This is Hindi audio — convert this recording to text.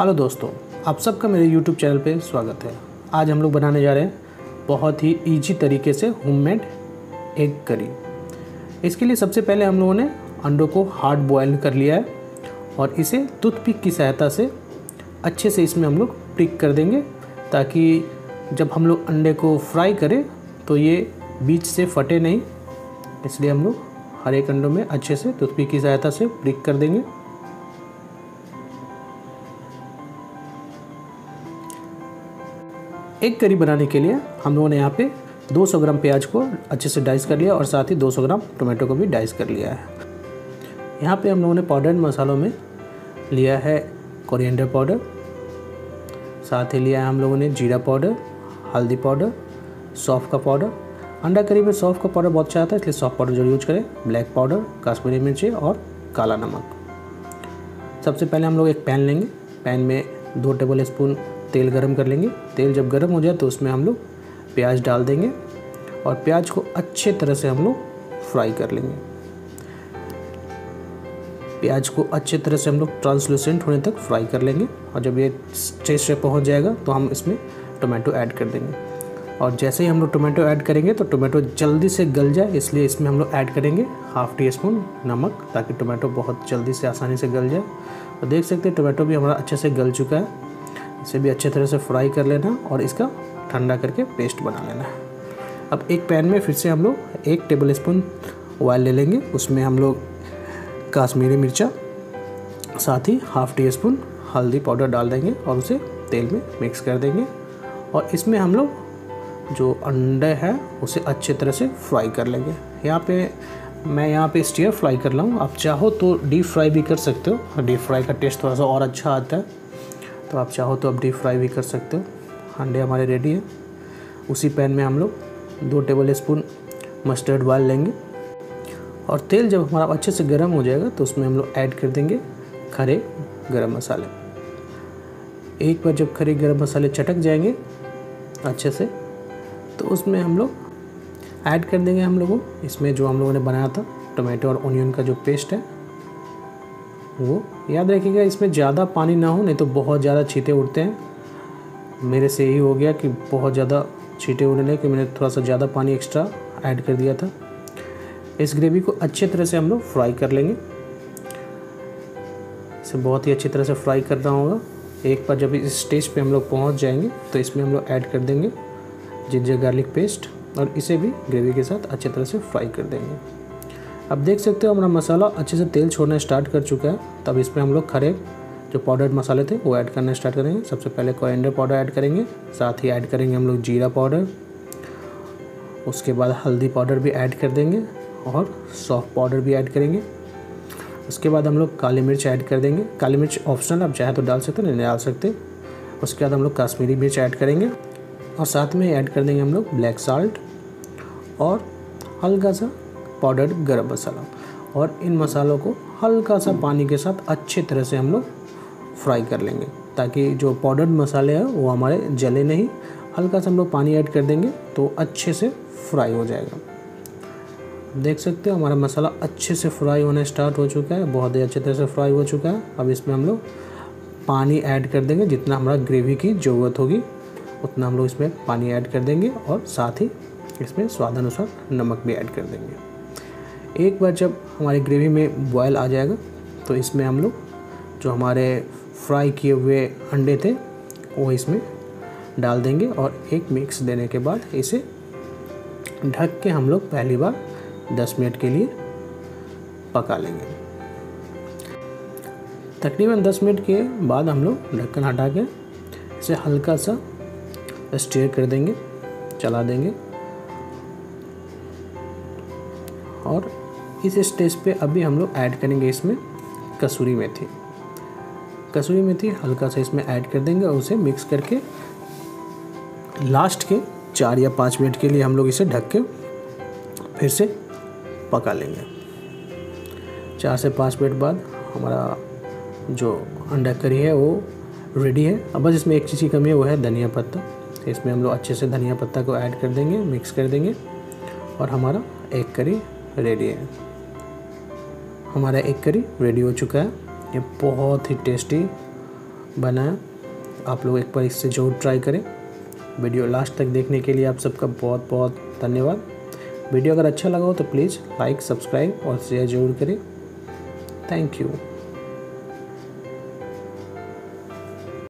हेलो दोस्तों, आप सबका मेरे यूट्यूब चैनल पे स्वागत है। आज हम लोग बनाने जा रहे हैं बहुत ही इजी तरीके से होममेड एग करी इसके लिए सबसे पहले हम लोगों ने अंडों को हार्ड बॉयल कर लिया है और इसे टूथपिक की सहायता से अच्छे से इसमें हम लोग पिक कर देंगे ताकि जब हम लोग अंडे को फ्राई करें तो ये बीच से फटे नहीं। इसलिए हम लोग हर एक अंडों में अच्छे से टूथपिक की सहायता से प्रिक कर देंगे। एक करी बनाने के लिए हम लोगों ने यहाँ पे 200 ग्राम प्याज को अच्छे से डाइस कर लिया और साथ ही 200 ग्राम टोमेटो को भी डाइस कर लिया है। यहाँ पे हम लोगों ने पाउडर मसालों में लिया है कोरिएंडर पाउडर, साथ ही लिया है हम लोगों ने जीरा पाउडर, हल्दी पाउडर, सौफ़ का पाउडर। अंडा करी में सौफ़ का पाउडर बहुत अच्छा आता है, इसलिए सौफ़ पाउडर ज़रूर यूज़ करें, ब्लैक पाउडर, काश्मीरी मिर्ची और काला नमक। सबसे पहले हम लोग एक पैन लेंगे। पैन में दो टेबल स्पून तेल गरम कर लेंगे। तेल जब गरम हो जाए तो उसमें हम लोग प्याज डाल देंगे और प्याज को अच्छे तरह से हम लोग फ्राई कर लेंगे। प्याज को अच्छे तरह से हम लोग ट्रांसलूसेंट होने तक फ्राई कर लेंगे और जब ये स्टेज पे पहुँच जाएगा तो हम इसमें टोमेटो ऐड कर देंगे। और जैसे ही हम लोग टोमेटो ऐड करेंगे तो टोमेटो जल्दी से गल जाए, इसलिए इसमें हम लोग ऐड करेंगे हाफ़ टी स्पून नमक ताकि टोमेटो बहुत जल्दी से आसानी से गल जाए। और देख सकते हैं टोमेटो भी हमारा अच्छे से गल चुका है। इसे भी अच्छे तरह से फ्राई कर लेना और इसका ठंडा करके पेस्ट बना लेना है। अब एक पैन में फिर से हम लोग एक टेबल स्पून ऑयल ले लेंगे। उसमें हम लोग काश्मीरी मिर्चा, साथ ही हाफ़ टी स्पून हल्दी पाउडर डाल देंगे और उसे तेल में मिक्स कर देंगे। और इसमें हम लोग जो अंडे हैं, उसे अच्छे तरह से फ्राई कर लेंगे। यहाँ पे मैं यहाँ पे स्टीयर फ्राई कर हूँ। आप चाहो तो डीप फ्राई भी कर सकते हो। डीप फ्राई का टेस्ट थोड़ा सा और अच्छा आता है। तो आप चाहो तो आप डीप फ्राई भी कर सकते हो। अंडे हमारे रेडी है। उसी पैन में हम लोग दो टेबल स्पून मस्टर्ड ऑयल लेंगे। और तेल जब हमारा अच्छे से गर्म हो जाएगा तो उसमें हम लोग ऐड कर देंगे खरे गरम मसाले। एक बार जब खरे गरम मसाले चटक जाएँगे अच्छे से तो उसमें हम लोग ऐड कर देंगे हम लोगों। इसमें जो हम लोगों ने बनाया था टोमेटो और ओनियन का जो पेस्ट है वो याद रखिएगा, इसमें ज़्यादा पानी ना हो, नहीं तो बहुत ज़्यादा छीटे उड़ते हैं। मेरे से यही हो गया कि बहुत ज़्यादा छीटे उड़ने लगे कि मैंने थोड़ा सा ज़्यादा पानी एक्स्ट्रा ऐड कर दिया था। इस ग्रेवी को अच्छे तरह से हम लोग फ्राई कर लेंगे। इसे बहुत ही अच्छी तरह से फ्राई करना होगा। एक बार जब इस स्टेज पे हम लोग पहुँच जाएँगे तो इसमें हम लोग ऐड कर देंगे जिंजर गार्लिक पेस्ट और इसे भी ग्रेवी के साथ अच्छे तरह से फ्राई कर देंगे। अब देख सकते हो, हमारा मसाला अच्छे से तेल छोड़ना स्टार्ट कर चुका है। तब इसमें हम लोग खड़े, जो पाउडर्ड मसाले थे, वो ऐड करना स्टार्ट करेंगे। सबसे पहले कोरिएंडर पाउडर ऐड करेंगे, साथ ही ऐड करेंगे हम लोग जीरा पाउडर उसके बाद हल्दी पाउडर भी ऐड कर देंगे और सॉफ्ट पाउडर भी ऐड करेंगे। उसके बाद हम लोग काली मिर्च ऐड कर देंगे। काली मिर्च ऑप्शनल आप चाहे तो डाल सकते नहीं डाल सकते। उसके बाद हम लोग कश्मीरी मिर्च ऐड करेंगे और साथ में ऐड कर देंगे हम लोग ब्लैक साल्ट और हल्का सा पाउडर्ड गरम मसाला और इन मसालों को हल्का सा पानी के साथ अच्छे तरह से हम लोग फ्राई कर लेंगे, ताकि जो पाउडर्ड मसाले हैं, वो हमारे जले नहीं। हल्का सा हम लोग पानी ऐड कर देंगे तो अच्छे से फ्राई हो जाएगा। देख सकते हो, हमारा मसाला अच्छे से फ्राई होना स्टार्ट हो चुका है, बहुत ही अच्छे तरह से फ्राई हो चुका है। अब इसमें हम लोग पानी ऐड कर देंगे, जितना हमारा ग्रेवी की ज़रूरत होगी, उतना हम लोग इसमें पानी ऐड कर देंगे, और साथ ही इसमें स्वाद अनुसार नमक भी ऐड कर देंगे। एक बार जब हमारी ग्रेवी में बॉयल आ जाएगा तो इसमें हम लोग जो हमारे फ्राई किए हुए अंडे थे, वो इसमें डाल देंगे और एक मिक्स देने के बाद इसे ढक के हम लोग पहली बार 10 मिनट के लिए पका लेंगे। तकरीबन 10 मिनट के बाद हम लोग ढक्कन हटा के इसे हल्का सा स्टेयर कर देंगे, चला देंगे और इस स्टेज पे अभी हम लोग ऐड करेंगे इसमें कसूरी मेथी। कसूरी मेथी हल्का सा इसमें ऐड कर देंगे और उसे मिक्स करके लास्ट के चार या पाँच मिनट के लिए हम लोग इसे ढक के फिर से पका लेंगे। चार से पाँच मिनट बाद हमारा जो अंडा करी है वो रेडी है। अब बस इसमें एक चीज़ की कमी है, वो है धनिया पत्ता। इसमें हम लोग अच्छे से धनिया पत्ता को ऐड कर देंगे मिक्स कर देंगे और हमारा एक करी रेडी है। हमारा एक करी रेडी हो चुका है। ये बहुत ही टेस्टी बना है। आप लोग एक बार इससे ज़रूर ट्राई करें। वीडियो लास्ट तक देखने के लिए आप सबका बहुत बहुत धन्यवाद। वीडियो अगर अच्छा लगा हो तो प्लीज़ लाइक सब्सक्राइब और शेयर ज़रूर करें। Thank you